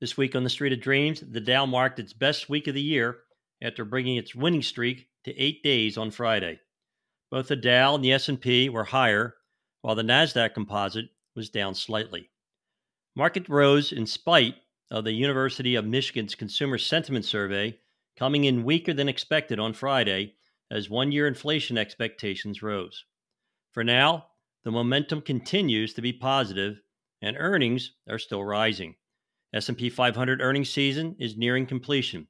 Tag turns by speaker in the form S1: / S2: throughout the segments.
S1: This week on the Street of Dreams, the Dow marked its best week of the year after bringing its winning streak to 8 days on Friday. Both the Dow and the S&P were higher, while the Nasdaq Composite was down slightly. Market rose in spite of the University of Michigan's Consumer Sentiment Survey coming in weaker than expected on Friday as one-year inflation expectations rose. For now, the momentum continues to be positive and earnings are still rising. S&P 500 earnings season is nearing completion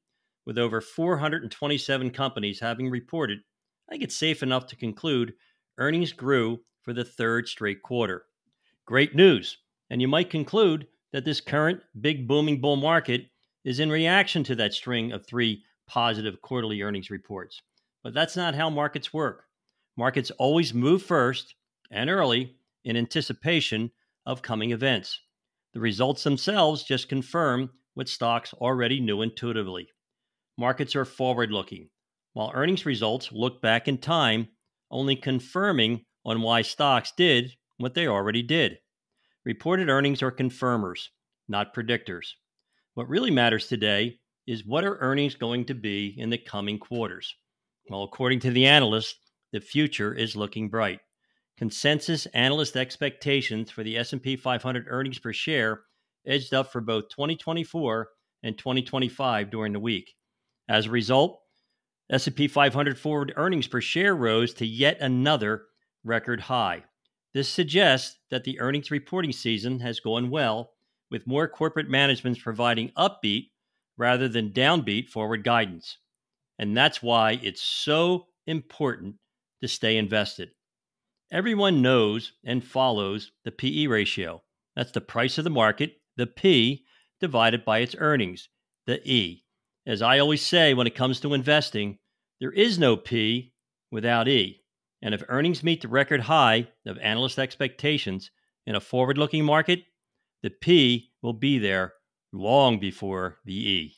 S1: with over 427 companies having reported. I think it's safe enough to conclude earnings grew for the third straight quarter. Great news. And you might conclude that this current big booming bull market is in reaction to that string of three positive quarterly earnings reports. But that's not how markets work. Markets always move first and early in anticipation of coming events. The results themselves just confirm what stocks already knew intuitively. Markets are forward looking, while earnings results look back in time, only confirming on why stocks did what they already did. Reported earnings are confirmers, not predictors. What really matters today is what are earnings going to be in the coming quarters? Well, according to the analysts, the future is looking bright. Consensus analyst expectations for the S&P 500 earnings per share edged up for both 2024 and 2025 during the week. As a result, S&P 500 forward earnings per share rose to yet another record high. This suggests that the earnings reporting season has gone well, with more corporate managements providing upbeat rather than downbeat forward guidance. And that's why it's so important to stay invested. Everyone knows and follows the PE ratio. That's the price of the market, the P divided by its earnings, the E. As I always say when it comes to investing, there is no P without E. And if earnings meet the record high of analyst expectations in a forward looking market, the P will be there long before the E.